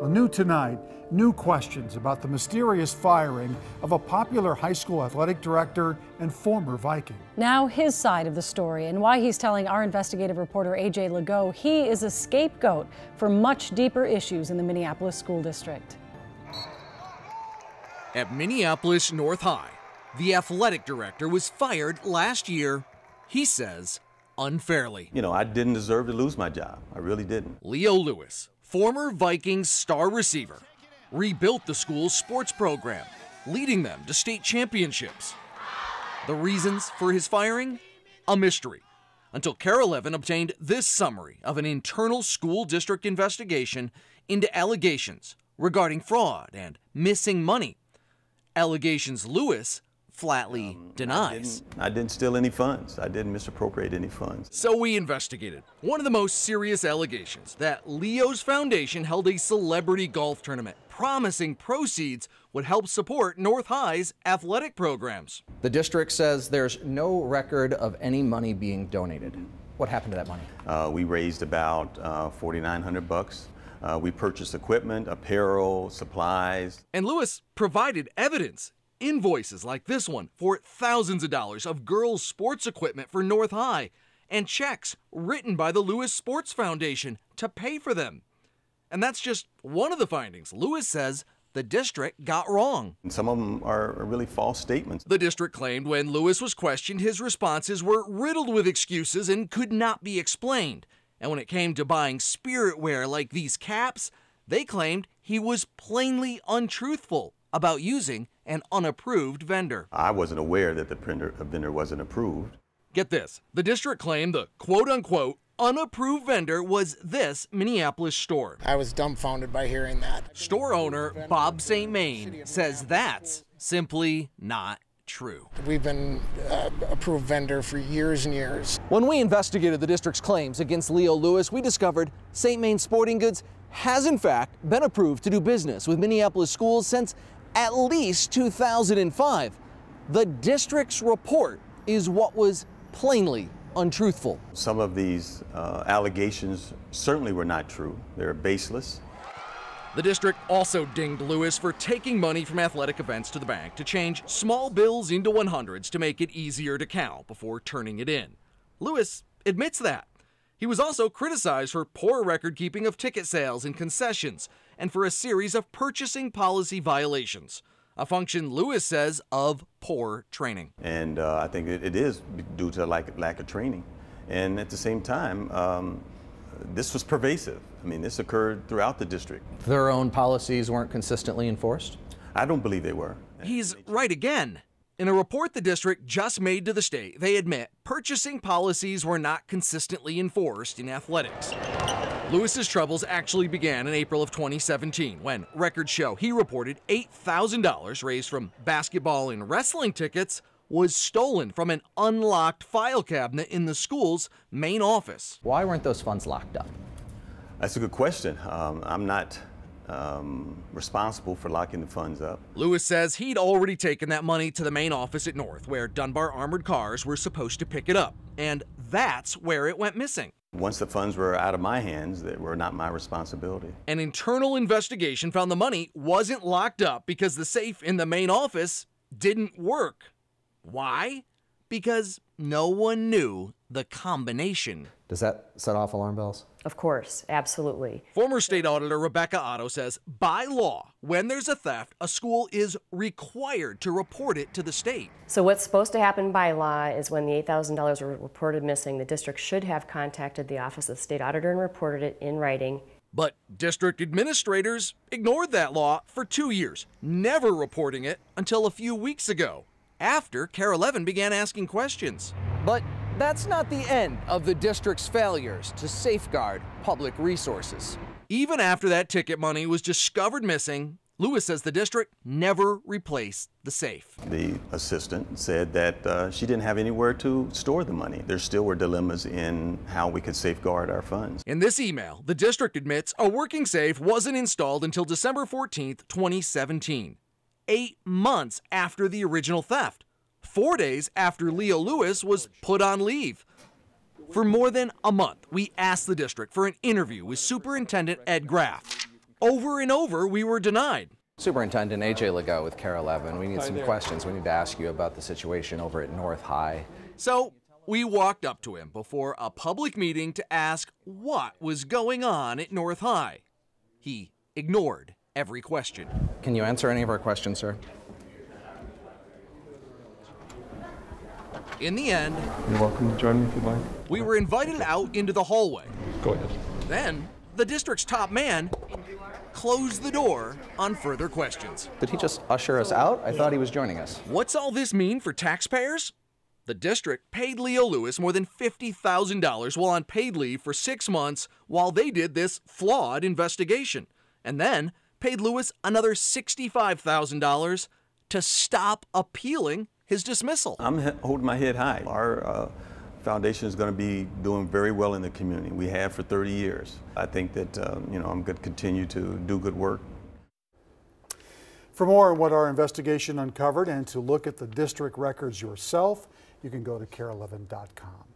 Well, new tonight, new questions about the mysterious firing of a popular high school athletic director and former Viking. Now, his side of the story and why he's telling our investigative reporter AJ Lagoe he is a scapegoat for much deeper issues in the Minneapolis school district. At Minneapolis North High, the athletic director was fired last year, he says, unfairly. You know, I didn't deserve to lose my job. I really didn't. Leo Lewis, former Vikings star receiver, rebuilt the school's sports program, leading them to state championships. The reasons for his firing? A mystery. Until KARE 11 obtained this summary of an internal school district investigation into allegations regarding fraud and missing money. Allegations Lewis flatly um, denies. I didn't, I didn't, steal any funds. I didn't misappropriate any funds. So we investigated. One of the most serious allegations that Leo's foundation held a celebrity golf tournament, promising proceeds would help support North High's athletic programs. The district says there's no record of any money being donated. What happened to that money? Uh, we raised about uh, 4,900 bucks. Uh, we purchased equipment, apparel, supplies. And Lewis provided evidence invoices like this one for thousands of dollars of girls' sports equipment for North High, and checks written by the Lewis Sports Foundation to pay for them. And that's just one of the findings Lewis says the district got wrong. And some of them are really false statements. The district claimed when Lewis was questioned, his responses were riddled with excuses and could not be explained. And when it came to buying spirit wear like these caps, they claimed he was plainly untruthful about using an unapproved vendor. I wasn't aware that the vendor wasn't approved. Get this the district claimed the quote unquote unapproved vendor was this Minneapolis store. I was dumbfounded by hearing that. Store owner Bob St. Main says that's simply not true. We've been uh, approved vendor for years and years. When we investigated the district's claims against Leo Lewis, we discovered St. Main Sporting Goods has in fact been approved to do business with Minneapolis schools since at least 2005. The district's report is what was plainly untruthful. Some of these uh, allegations certainly were not true. They're baseless. The district also dinged Lewis for taking money from athletic events to the bank to change small bills into 100s to make it easier to count before turning it in. Lewis admits that. He was also criticized for poor record keeping of ticket sales and concessions, and for a series of purchasing policy violations, a function Lewis says of poor training. And uh, I think it, it is due to lack, lack of training. And at the same time, um, this was pervasive. I mean, this occurred throughout the district. Their own policies weren't consistently enforced? I don't believe they were. He's right again. In a report the district just made to the state, they admit purchasing policies were not consistently enforced in athletics. Lewis's troubles actually began in April of 2017 when records show he reported $8,000 raised from basketball and wrestling tickets was stolen from an unlocked file cabinet in the school's main office. Why weren't those funds locked up? That's a good question. Um, I'm not um, responsible for locking the funds up. Lewis says he'd already taken that money to the main office at North, where Dunbar Armored Cars were supposed to pick it up. And that's where it went missing. Once the funds were out of my hands, they were not my responsibility. An internal investigation found the money wasn't locked up because the safe in the main office didn't work. Why? Because no one knew the combination. Does that set off alarm bells? Of course, absolutely. Former state auditor Rebecca Otto says by law, when there's a theft, a school is required to report it to the state. So, what's supposed to happen by law is when the $8,000 were reported missing, the district should have contacted the Office of the State Auditor and reported it in writing. But district administrators ignored that law for two years, never reporting it until a few weeks ago, after KARE 11 began asking questions. But that's not the end of the district's failures to safeguard public resources. Even after that ticket money was discovered missing, Lewis says the district never replaced the safe. The assistant said that uh, she didn't have anywhere to store the money. There still were dilemmas in how we could safeguard our funds. In this email, the district admits a working safe wasn't installed until December 14th, 2017, eight months after the original theft four days after Leo Lewis was put on leave. For more than a month, we asked the district for an interview with Superintendent Ed Graff. over and over we were denied. Superintendent AJ Lagoe with KARE 11. We need some questions. We need to ask you about the situation over at North High. So we walked up to him before a public meeting to ask what was going on at North High. He ignored every question. Can you answer any of our questions, sir? In the end, You're welcome to join me if you'd like. we were invited out into the hallway. Go ahead. Then, the district's top man closed the door on further questions. Did he just usher us out? I thought he was joining us. What's all this mean for taxpayers? The district paid Leo Lewis more than $50,000 while on paid leave for six months while they did this flawed investigation, and then paid Lewis another $65,000 to stop appealing his dismissal. I'm holding my head high. Our uh, foundation is going to be doing very well in the community. We have for 30 years. I think that uh, you know I'm going to continue to do good work. For more on what our investigation uncovered and to look at the district records yourself, you can go to kare11.com.